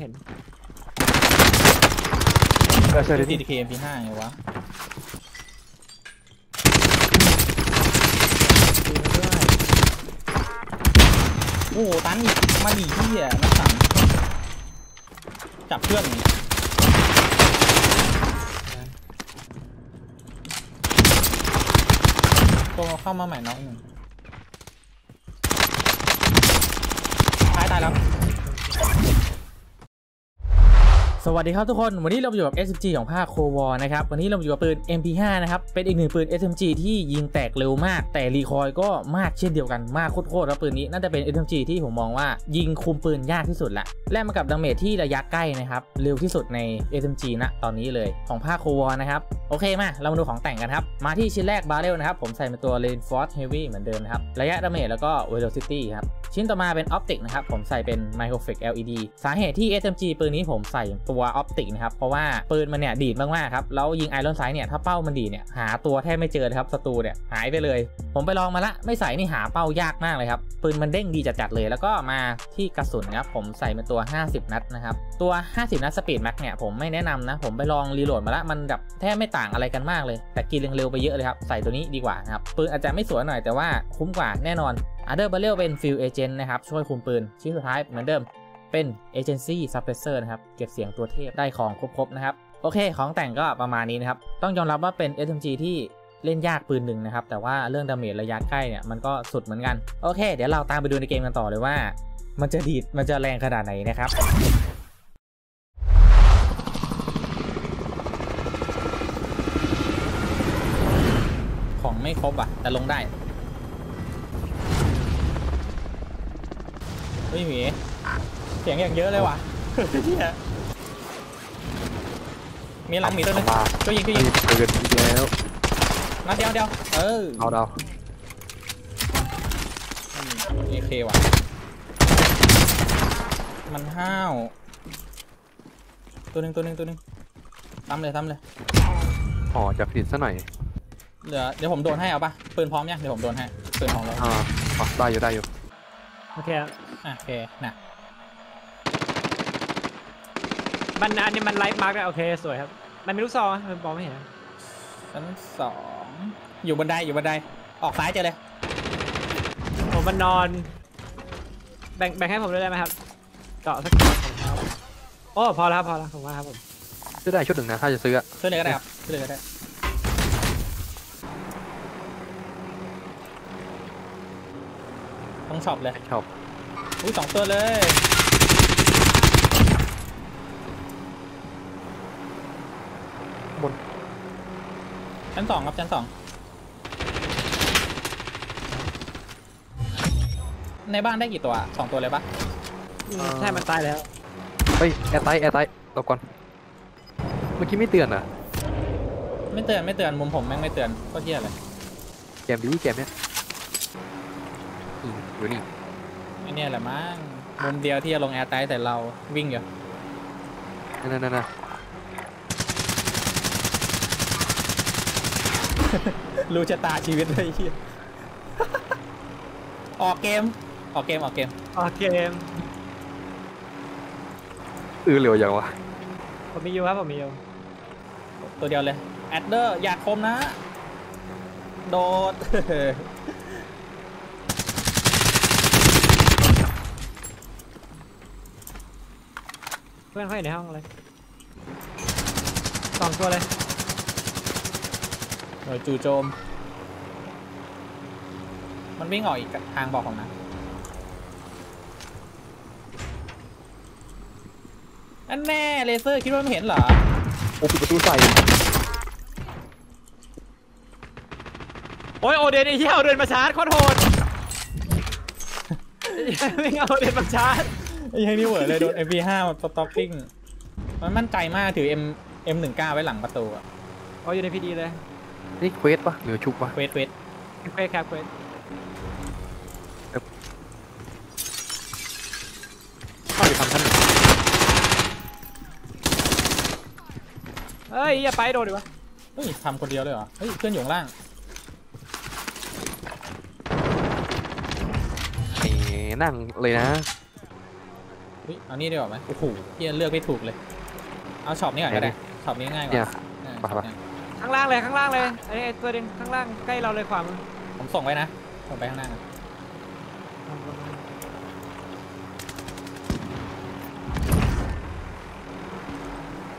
เห็นเออเชิญดูดิทีดีเคเอ็มพีห้าไงวะจริงด้วยโอ้โหตันอีกมาดีที่อะนักสั่งจับเพื่อนอย่างงี้ตัวเข้ามาใหม่น้องหนึ่งตายตายแล้ว สวัสดีครับทุกคน วันนี้เราอยู่กับ SMG ของภาคโควอนะครับ วันนี้เราอยู่กับปืน MP5 นะครับ เป็นอีกหนึ่งปืน SMG ที่ยิงแตกเร็วมาก แต่ recoil ก็มากเช่นเดียวกันมากโคตรๆแล้วปืนนี้น่าจะเป็น SMG ที่ผมมองว่ายิงคุมปืนยากที่สุดละแลกมากับ damage ที่ระยะใกล้นะครับเร็วที่สุดใน SMG ณตอนนี้เลยของภาคโควอนะครับโอเคมาเรามาดูของแต่งกันครับมาที่ชิ้นแรกบาร์เรลนะครับผมใส่เป็นตัว Reinforced Heavy เหมือนเดิมนะครับระยะ damage แล้วก็ Velocity ครับชิ้นต่อมาเป็น Optic นะครับผมใส่เป็น Microfix LED สาเหตุที่ SMG ปืนนี้ผมใส่ตัว Optic นะครับ เพราะว่าปืนมันเนี่ยดีดมากๆครับ แล้วยิง Iron Sight เนี่ยถ้าเป้ามันดีเนี่ยหาตัวแทบไม่เจอเครับศัตรูเนี่ยหายไปเลย ผมไปลองมาละไม่ใส่นี่หาเป้ายากมากเลยครับ ปืนมันเด้งดีจัดๆเลย แล้วก็มาที่กระสุนครับผมใส่เป็นตัว 50 นัดนะครับตัว 50 นัด Speed Max เนี่ยผมไม่แนะนำนะผมไปลองรีโหลดมาละมันแบบแทบไม่ต่างอะไรกันมากเลย แต่กินเร็วๆไปเยอะเลยครับใส่ตัวนี้ดีกว่าครับปืนอาจจะไม่สวยหน่อยแต่ว่าคุ้มกว่าแน่นอน Other Barrel เลเป็น Field Agent นะครับช่วยคุมปืนชิ้นสุดท้ายเหมือนเดิม เป็น Agency Suppressor นะครับ เก็บเสียงตัวเทพได้ของครบๆนะครับ โอเค ของแต่งก็ประมาณนี้นะครับ ต้องยอมรับว่าเป็น SMG ที่เล่นยากปืนหนึ่งนะครับ แต่ว่าเรื่องดาเมจระยะใกล้เนี่ยมันก็สุดเหมือนกัน โอเค เดี๋ยวเราตามไปดูในเกมกันต่อเลยว่า มันจะดีด มันจะแรงขนาดไหนนะครับของไม่ครบอะ แต่ลงได้เฮ้ยหมี เสียงอย่างเยอะเลยว่ะเหี้ยมีหลังหมีตัวหนึงมาก็ยิงก็มียิงปืนอีกแล้วนัดเดียวเดียวเออเอาเดาเอเคว่ะ มันห้าว ตัวหนึ่งตัวหนึ่งตัวหนึ่งซ้ำเลยซ้ำเลย อ๋อจะผิดซะหน่อยเดี๋ยวเดี๋ยวผมโดนให้เอาปะปืนพร้อมยังเดี๋ยวผมโดนให้ปืนพร้อมแล้วอ่าอ๋อได้อยู่ได้อยู่โอเคครับอะโอเคน่ะ มันอันนี้มันไลฟ์มาร์กโอเคสวยครับ มันมีลูกซองอะมันมองไม่เห็นอะชั้นสองอยู่บนไดอยู่บนไดออกซ้ายเจอเลยผมมันนอน แบ่งแบ่งให้ผมด้วยได้ไหมครับเจาะสักของเขาโอ้พอแล้วครับพอแล้วผมว่าครับผมซื้อได้ชุดหนึ่งนะถ้าจะซื้ออะช่วยเลยก็ได้ครับช่วยเลยก็ได้ต้องช็อปเลยชอบอุ้ยสองตัวเลย ชั้นสองครับชั้นสองในบ้านได้กี่ตัวอะสองตัวเลยปะอืมใช่มันตายแล้ว เฮ้ย air strike air strike หลบก่อน เมื่อกี้ไม่เตือนเหรอะ ไม่เตือนไม่เตือนมุมผมแม่งไม่เตือนก็เหี้ยเลยเกมดีเกมเนี้ยอืมอยู่นี่ไอเนี่ยแหละมั้งมุมเดียวที่จะลง air strike แต่เราวิ่งอยู่นั่นนั่นนั่น รู้ชะตาชีวิตเลยไอ้เฮียออกเกม ออกเกม ออกเกมโอเคอือเร็วอย่างวะ ผมมีอยู่ครับ ผมมีอยู่ ตัวเดียวเลย แอดเดอร์ อยากคมนะ โดด เพื่อนเขาอยู่ในห้องเลยสองตัวเลยห น่วยจู่โจม มันวิ่งออกอีกทางบอกผมนะอันแน่เลเซอร์คิดว่าไม่เห็นเหรอ โอ้ปิดประตูใส่โอ้ยโอเดนไอ้เหี้ยโอเดนมาชาร์จโคตรโหดไม่เอาโอเดนมาชาร์จไอ้ยังนี่เหวอเลยโดน MP5 มาสต็อกปิ้ง มันมั่นใจมากถือ M M19 ไว้หลังประตูอะโอ้ยอยู่ในพีดีเลย นี่เควสปะหรือชุบปะเวทเวทเควสครับเควสเข้าไปทำท่านเฮ้ยอย่าไปโดนดิวะเฮ้ยทำคนเดียวเลยเหรอเฮ้ยเพื่อนอยู่ข้างล่างนี่นั่งเลยนะอุ๊ยเอานี่ดีกว่าไหมโอ้โหเฮียเลือกไม่ถูกเลย เอา shop นี้ก่อนก็ได้ shop นี้ง่ายกว่าเนี่ยเออไปๆ shop เนี่ย ข้างล่างเลยข้างล่างเลยไอ้ไอ้ตัวเด่นข้างล่างใกล้เราเลยขวามือผมส่งไปนะ ส่งไปข้างหน้านะ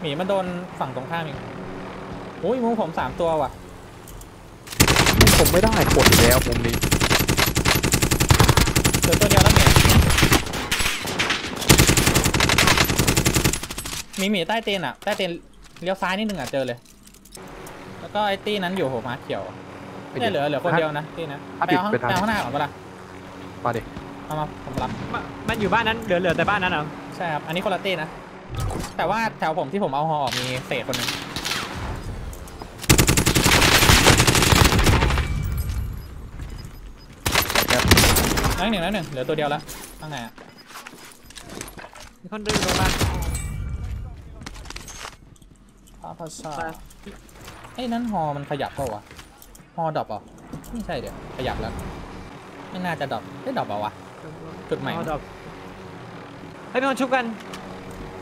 หมีมันโดนฝั่งตรงข้ามอีกโอ้ยมุมผมสามตัวว่ะ ผมไม่ได้กดอีกแล้วมุมนี้เหลือตัวเดียวแล้วหมีมีหมีใต้เตีนอะ ใต้เตีนเลี้ยวซ้ายนิดนึงอะเจอเลยแล้ว ก็ไอ้ตีนั้นอยู่หัวมาเขียวเนี่ยเหลือเหลือคนเดียวนะตีนะถ้าไปผิดเอาข้างไปไปทางเอาข้างหน้าก่อนเปะล่ามาดิเอามาผมรับมันมันอยู่บ้านนั้นเหลือเหลือแต่บ้านนั้นเหรอใช่ครับอันนี้คนละตีนะแต่ว่าแถวผมที่ผมเอาหอออกมีเศษคนหนึ่งนั่นหนึ่งนั่นหนึ่งเหลือตัวเดียวแล้วข้างในอะมีคนเดินอยู่ตรงบ้านพระพชา ไอ้ยนั้นหอมันขยับเปล่าวะหอดรอปเหรอไม่ใช่เดี๋ยวขยับแล้วไม่น่าจะดรอปได้ยดรอปเปล่าวะ จุดใหม่ เอาดอกให้พี่คนชุบกัน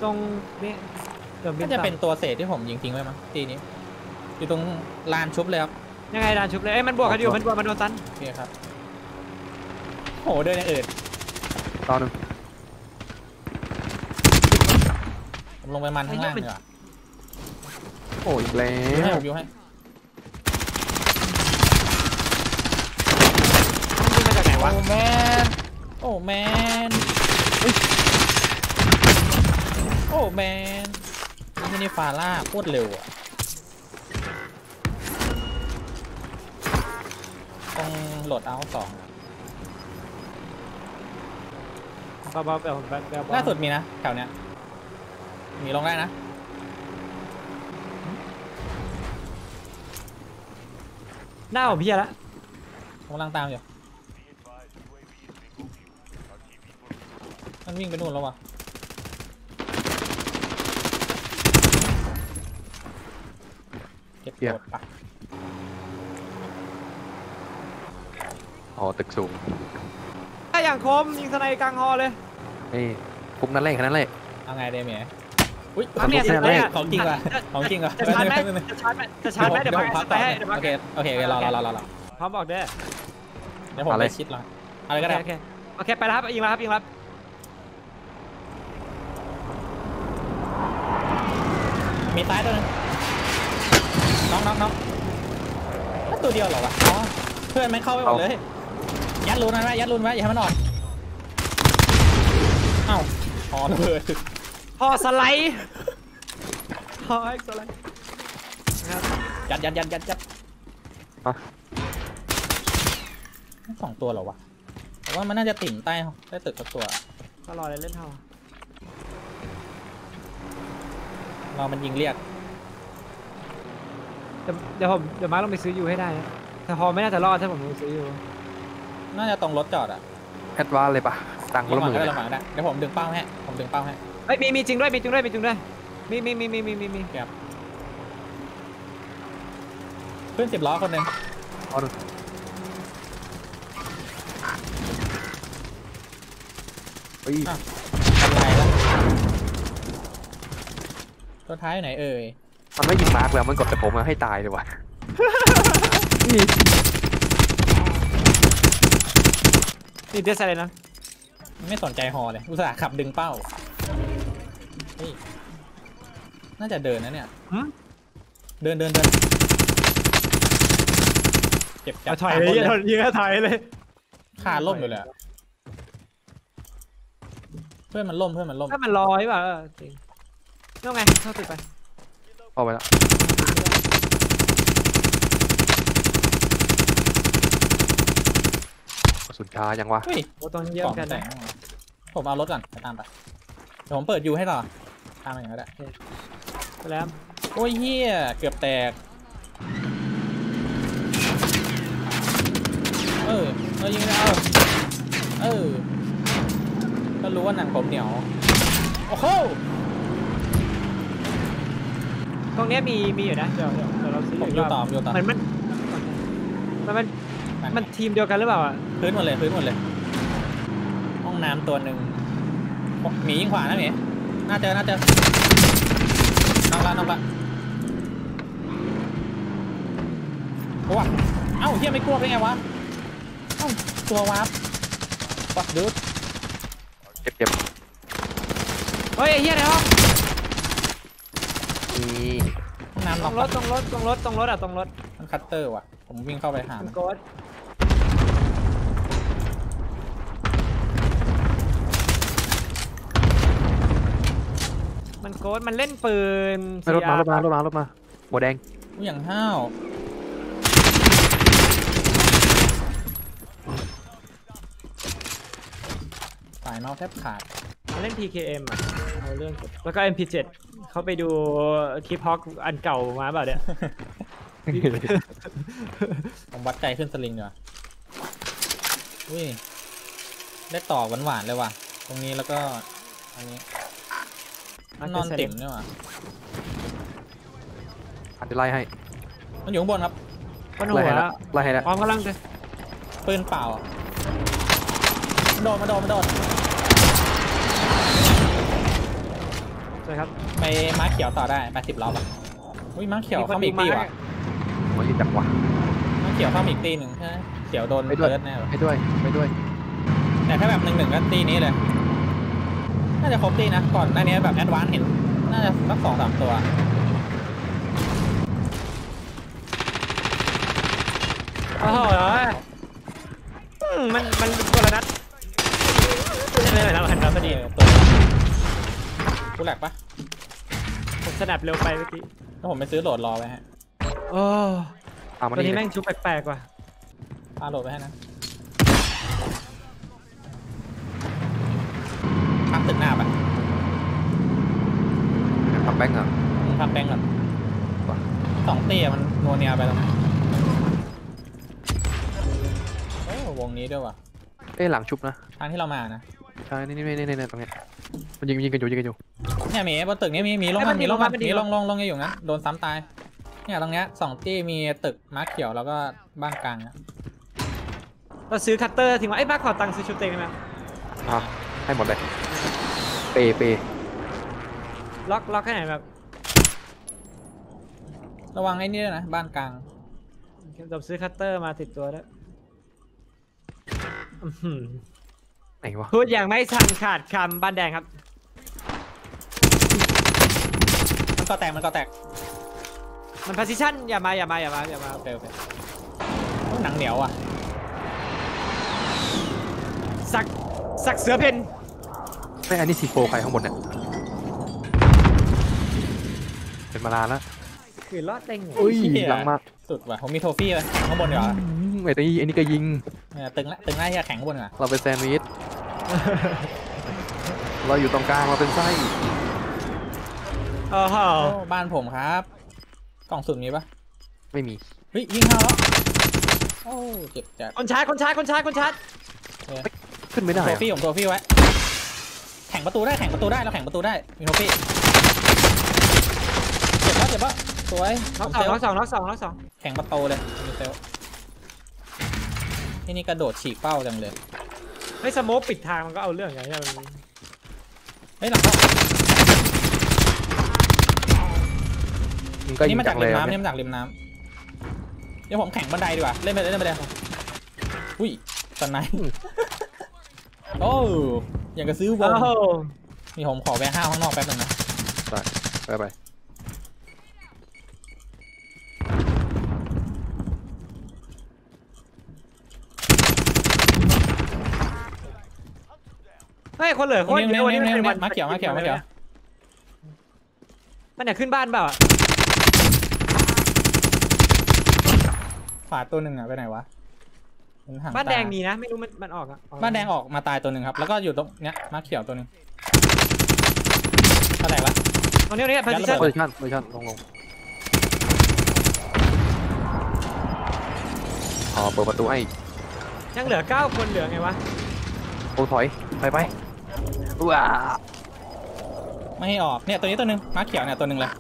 ตรงนี้เดี๋ยวบิน่าจะเป็นตัวเศษที่ผมยิงทิ้งไว้มั้งตีนี้ อยู่ตรงลานชุบเลยครับยังไงดานชุบเลยเอ้ยมันบวกกันอยู่มันบวกมันโดนตันโอเคครับ โหเดินอย่างอื่นตอนหนึงผมลงไปมันข้างล่างดีกว่าโอ้ยอีกแล้ยูให้วผมยูให้มันยิงมาจากไหนวะ โอ้แมนโอ้แมนโอ้แมนนี่นี่ฟาร่าโคตรเร็วอะต้องโหลดเอาท์สองเบาๆแบบแบบแบบล่าสุดมีนะแถวเนี้ยมีลงได้นะ หน้าผมเพี้ยละผมกำลังตามอยู่มันวิ่งไปนู่นแล้ววะเก็บกดปะอ๋อตึกสูงถ้าอย่างคมยิงสไนกลางฮอเลยนี่คุมนั่นแหละแค่นั้นแหละเอาไงเดเมีย อุ้ยอะเนี่ยสไนด์ของจริงว่ะของจริงว่ะจะชาร์จไหมแป๊บนึงจะชาร์จไหมจะชาร์จไหมเดี๋ยวผมพัพักกไปก่อนให้เดี๋ยวพัโอกเคโอเคโอเครอรอรอรอรอพร้อมบอกเด้อเดี๋ยวผมอะไรไปชิดรออะไรก็โอได้เคโอเคโอเคไปแล้วครับยิงแล้วครับยิงแล้วมีซ้ายตัวหนึงน้องน้องน้องแล้วตัวเดียวเหรอวะอ๋อเพื่อนไม่เข้าไปหมดเลยยัดรูนมันไว้ยัดรูนไว้อย่าให้มันออกเอ้าอ๋อระเบิด พอสไลด์พอให้สไลด์นะครับยัดยัดยัดยัดยัดอะสองตัวเหรอวะแต่ว่ามันน่าจะติ่มใต้ใต้ตึกกับตัว ก็รอเลยเล่นเท่าเรามันยิงเรียก เดี๋ยวเดี๋ยวผมเดี๋ยวมาร์คต้องไปซื้อยูให้ได้นะแต่พอไม่น่าจะรอดถ้าผมไปซื้อยูน่าจะตรงรถจอดอะแอดวานเลยปะตังค์คนระละหหว่างมื่นก็ได้เลยระหว่างก็ได้เดี๋ยวผมดึงเป้าให้ผมดึงเป้าให้ เฮ้ยมีมีจริงด้วยมีจริงด้วยมีจริงด้วยมีมีมีมีมีมีมีเพื่อนสิบล้อคนหนึ่งตอนหนึงเฮ้ยอะ ทำไรแล้วตัวท้ายอยู่ไหนเอ่ยมันไม่ยิงมาร์กแล้วมันกดแต่ผมมาให้ตายเลยว่ะนี่เดสอะไรนะไม่สนใจฮอเลย อุตส่าห์ขับดึงเป้า เฮ้ยน่าจะเดินนะเนี่ยหึเดินเดินเดินเก็บจัเอาบถอยขาเลยล่มอย่าถอยยิงก็ถอยเลยขาล่มอยู่เลยอะเพื่อนมันล่มเพื่อนมันล่มถ้ามันลอยว่ะเออจริงแล้วไงเข้าตึกไปเอาไปแล้วกระสุนช้ายังวะเฮ้ยโอ้ตรงนี้เยอะกล่องกันแต่นะงผมเอารถก่อนไปตามไปเดี๋ยวผมเปิดยูให้ต่อ ตามไปอย่างนั้นก็ได้ไปแล้วโอ้ยเฮียเกือบแตก เออเออยิงไม่ได้เออเออ ก็รู้ว่าหนังผมเหนียว โอ้โห ตรงเนี้ยมีมีอยู่นะ เดี๋ยวเดี๋ยวเดี๋ยวเราซื้อผมอยู่ต่อผมอยู่ต่อมันมันมันมันมันทีมเดียวกันหรือเปล่าอะพื้นหมดเลยพื้นหมดเลย ห้องน้ำตัวหนึ่งหมียิงขวานะหมี น่าเจอน่าเจอน้องละน้องละโอ้วเอ้าเฮียไม่กลัวเป็นไงวะเอ้าตัววาร์ปปักดูดเจ็บเจ็บเฮ้ยไอ้เฮียในห้องนี่น้ำตล็รอกงรถตรงรถตรงรถตรงรถอะตรงรถมันคัตเตอร์ว่ะ ผมวิ่งเข้าไปหามัมันนโกด มันโกดมันเล่นปืนไม่รถมารถมารถมารถมาหัวแดงกูอย่างห้าวสายเมาส์แทบขาดมันเล่น PKM อะเอาเรื่องกดแล้วก็ MP7 เขาไปดูคลิปฮอกอันเก่ามาเปล่าเนี่ยผมวัดใจขึ้นสลิงดีกว่าอุ้ย ได้ต่อหวานๆเลยว่ะ ตรงนี้แล้วก็อันนี้ นอนติ่มเนี่ยว่ะอันจะไล่ให้ มันอยู่ข้างบนครับบนหัไล่วให้แล้วไล่ให้แล้วพร้อมกำลังเลยปืนเปล่าอะมันโดนมาโดนมาโดนสวยครับไปม้าเขียวต่อได้แปดสิบรอบอะอุ้ยม้าเขียวเข้ามาอีกตีว่ะหัวยิงจับว่ะม้าเขียวเข้ามาอีกตีหนึ่งใช่ไหมเขียวโดนไปด้วยเพิร์ดแน่เลยไปด้วยไปด้วย แต่ถ้าแบบหนึ่งหนึ่งก็ตีนี้เลย น่าจะครบตีนะ ก่อนหน้านี้แบบแอดวานเห็น น่าจะสักสองสามตัว โอ้โหมัน มันตัวละนัดไม่ได้เลยนะมันรับพอดีเออตัวกูแหลกปะผมสนับเร็วไปเมื่อกี้แล้วผมไปซื้อโหลดรอไว้ฮะโอ้ตัวนี้แม่งชุบแปลกๆว่ะปาโหลดไว้ให้นะามตึกหน้าปะทำแบงก์อะมึงทำแบงก์ก่อนสองตีอะมันนัวเนียไปแล้วนะโอ้วงนี้ด้วยว่ะเอ้ยหลังชุบนะทางที่เรามานะใช่นี่นี่นี่นี่นี่ตรงเนี้ยมันยิงยิงกันอยู่ยิงกันอยู่เนี่ยมีบนตึกนี้มีมีลงมามีลงมามีลงลงลงอยู่นะโดนซ้ำตายเนี่ยตรงเนี้ยสองตี้มีตึกม้าเขียวแล้วก็บ้านกลางอะเราซื้อคัตเตอร์ทิ้งไว้ไอ้ยบ้าขอตังค์ซื้อชุบเต็งได้ไหมอะให้หมดเลยเปเปล็อกล็อกให้ไหนอยแบบระวังไอ้นี่ด้วยนะ บ้านกลางเราซื้อคัตเตอร์มาติดตัวแล้วยอื้อหือไหนวะพูดอย่างไม่ทันขาดคำบ้านแดงครับ มันก็แตกมันก็แตกมัน p พ s ซิชันอย่ามาอย่ามาอย่ามาอย่ามา โอเคโอเคโอ้หนังเหนียวอะสักสักเสือเพน ไม่อันนี้ซีโฟใครข้างบนเนี่ยเป็นมานานแล้วคือรอดได้ไงอุ้ยหลังมากสุดว่ะผมมีโทฟี่เลยข้างบนดีกว่าอืมไอ้ตัวนี้อันนี้ก็ยิงเนี่ยตึงละตึงละอย่าแข็งข้างบนดีกว่าเราเป็นแซนด์วิชเราอยู่ตรงกลางเราเป็นไส้โอ้โหโอ้บ้านผมครับ กล่องสุ่มมีปะไม่มีเฮ้ยยิงเข้าแล้วโอ้เจ็บจัดคนชาร์จคนชาร์จคนชาร์จคนชาร์จขึ้นไม่ได้โทอะฟี่ผมโทฟี่ไว้แข่งประตูได้แข่งประตูได้เราแข่งประตูได้มีโทฟี่เจ็บปะเจ็บปะสวยน็อกผมสองเซลน็อกสองน็อกสองน็อกสองแข่งประตูเลยมีเซลที่นี่กระโดดฉีกเป้าจังเลยไม่สโมกปิดทางมันก็เอาเรื่องอย่างเงี้ยมันเฮ้ยหลังเข้ามันก็ยินี่งมาจัจากงริเลยมอะน้ำเนี่นี่ยมาจากริมน้ำเดี๋ยวผมแข่งบันไดดีกว่าเล่นไปเลยเล่นไปเลยอุ้ยสไนป์โอ้ อยากจะซื้อวโอ้งโหนี่ผมขอแวะห้าวข้างนอกแป๊บนึงนะไปไปเฮ้ยคนเหลือโคนี่นเยนี่อะวันนี่นี้นี่มันเป็นวันมาเขียวมาเขียวมาเขียวมันอยากขึ้นบ้านเปล่าอะขวาตัวหนึ่งอะไปไหนวะ เห็นหางบ้านแดงตมีนะ ไม่รู้มันมันออกอะออกบ้านแดงออกมาตายตัวหนึ่งครับ แล้วก็อยู่ตรงเนี้ยมาเขียวตัวหนึ่งก็แตกละตรงนี้ตรงนี้ยัพัดนระชั่เบิโพดซิชั่นโพซิชั่นลงลงอ๋อเปิดประตูให้ยังเหลือเก้าคนเหลือไงวะโอ้ถอยไปไปว้าไม่ให้ออกเนี่ยตัวนี้ตัวหนึ่งมาเขียวเนี่ยตัวหนึ่งเลย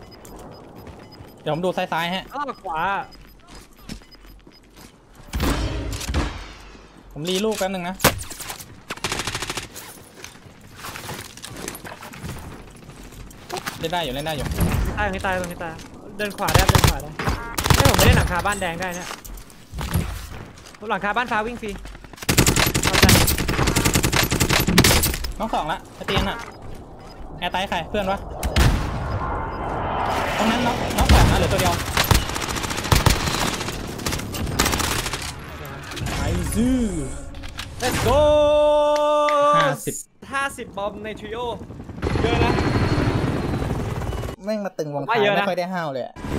เดี๋ยวผมดูซ้ายๆฮะอ้อขวา ผมรีลูกแป๊บนึงนะ เล่นได้อยู่เล่นได้อยู่ตายตรงนี้ตายตรงนี้ตายเดินขวาได้ครับเดินขวาได้ไม่ผมไม่ได้หลังคาบ้านแดงได้เนี่ยหลังคาบ้านฟ้าวิ่งฟรีเอาใจน้องสองละไอเตียนอะแอร์ไตใครเพื่อนวะ ตรงนั้นน้องน้องสองนะเหลือตัวเดียว ไอซื่อ Let's go ห้าสิบห้าสิบบอมในทริโอเยอะนะ แม่งมาตึงวงว่าท้ายเยอะนะไม่ค่อยได้ห้าวเลยอะผ